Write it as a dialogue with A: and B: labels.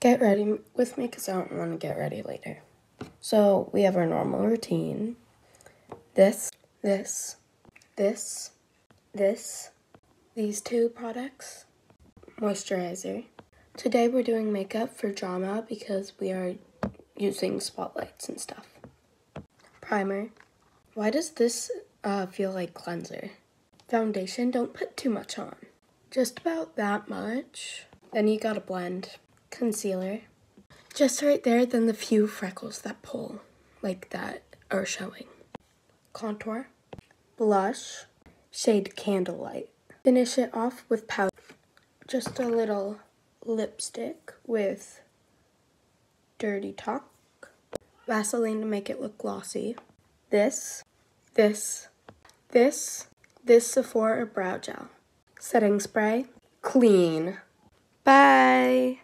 A: get ready with me because I don't want to get ready later. So we have our normal routine. This, this, this, this, these two products, moisturizer. Today we're doing makeup for drama because we are using spotlights and stuff. Primer. Why does this uh, feel like cleanser? Foundation, don't put too much on. Just about that much. Then you gotta blend. Concealer. Just right there, then the few freckles that pull, like that, are showing. Contour. Blush. Shade Candlelight. Finish it off with powder. Just a little lipstick with Dirty Talk. Vaseline to make it look glossy. This, this, this, this Sephora brow gel. Setting spray. Clean. Bye.